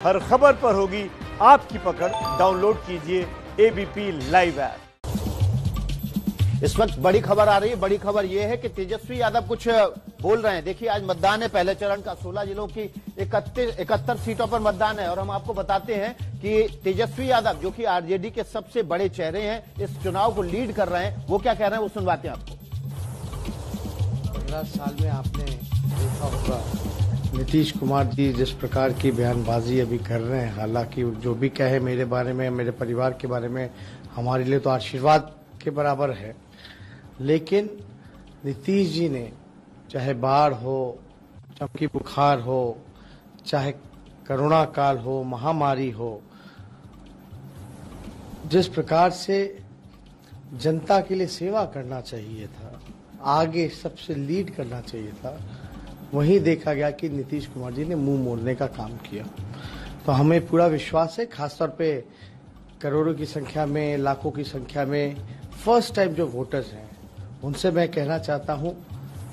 हर खबर पर होगी आपकी पकड़। डाउनलोड कीजिए एबीपी लाइव ऐप इस वक्त बड़ी खबर आ रही है बड़ी खबर यह है कि तेजस्वी यादव कुछ बोल रहे हैं। देखिए आज मतदान है पहले चरण का 16 जिलों की इकतीस इकहत्तर सीटों पर मतदान है। और हम आपको बताते हैं कि तेजस्वी यादव जो कि आरजेडी के सबसे बड़े चेहरे हैं इस चुनाव को लीड कर रहे हैं। वो क्या कह रहे हैं वो सुनवाते हैं आपको। पंद्रह साल में आपने देखा होगा नीतीश कुमार जी जिस प्रकार की बयानबाजी अभी कर रहे हैं, हालाँकि जो भी कहे मेरे बारे में, मेरे परिवार के बारे में, हमारे लिए तो आशीर्वाद के बराबर है। लेकिन नीतीश जी ने, चाहे बाढ़ हो, चमकी बुखार हो, चाहे करोना काल हो, महामारी हो, जिस प्रकार से जनता के लिए सेवा करना चाहिए था, आगे सबसे लीड करना चाहिए था वहीं देखा गया कि नीतीश कुमार जी ने मुँह मोड़ने का काम किया। तो हमें पूरा विश्वास है, खासतौर पे करोड़ों की संख्या में, लाखों की संख्या में फ़र्स्ट टाइम जो वोटर्स हैं, उनसे मैं कहना चाहता हूँ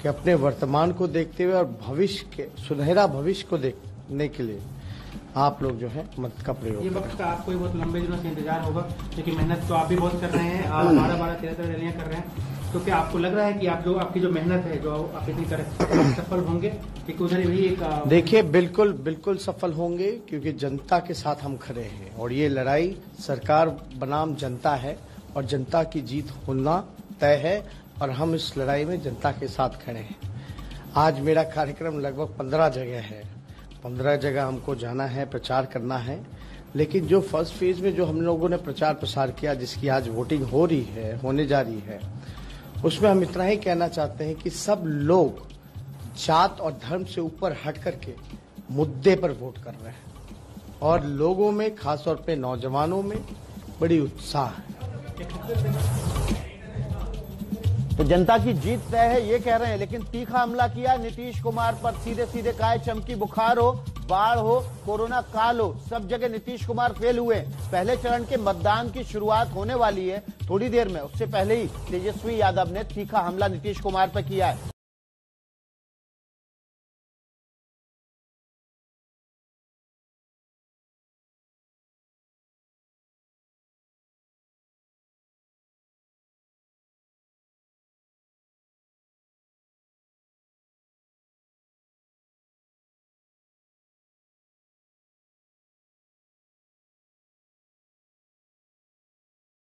कि अपने वर्तमान को देखते हुए और भविष्य के, सुनहरा भविष्य को देखने के लिए आप लोग जो है मत का प्रयोग ये वक्त का आपको बहुत लंबे दिनों से इंतज़ार होगा क्योंकि मेहनत तो आप भी बहुत कर रहे हैं आप बारह बारह तेरह तेरह रैलियाँ कर रहे हैं। तो क्या आपको लग रहा है कि आप जो आपकी जो मेहनत है जो आप इतनी कर सफल होंगे? क्योंकि उधर भी एक देखिए बिल्कुल बिल्कुल सफल होंगे क्योंकि जनता के साथ हम खड़े हैं। और ये लड़ाई सरकार बनाम जनता है और जनता की जीत होना तय है और हम इस लड़ाई में जनता के साथ खड़े हैं। आज मेरा कार्यक्रम लगभग पंद्रह जगह है। पंद्रह जगह हमको जाना है, प्रचार करना है। लेकिन जो फ़र्स्ट फ़ेज़ में जो हम लोगों ने प्रचार प्रसार किया, जिसकी आज वोटिंग हो रही है, होने जा रही है, उसमें हम इतना ही कहना चाहते हैं कि सब लोग जात और धर्म से ऊपर हट करके मुद्दे पर वोट कर रहे हैं। और लोगों में, खासतौर पे नौजवानों में बड़ी उत्साह है। तो जनता की जीत तय है, ये कह रहे हैं। लेकिन तीखा हमला किया, नीतीश कुमार पर सीधे सीधे काय चमकी, बुखार हो, बाढ़ हो, कोरोना काल हो, सब जगह नीतीश कुमार फेल हुए पहले चरण के मतदान की शुरुआत होने वाली है थोड़ी देर में। उससे पहले ही तेजस्वी यादव ने तीखा हमला नीतीश कुमार पर किया है।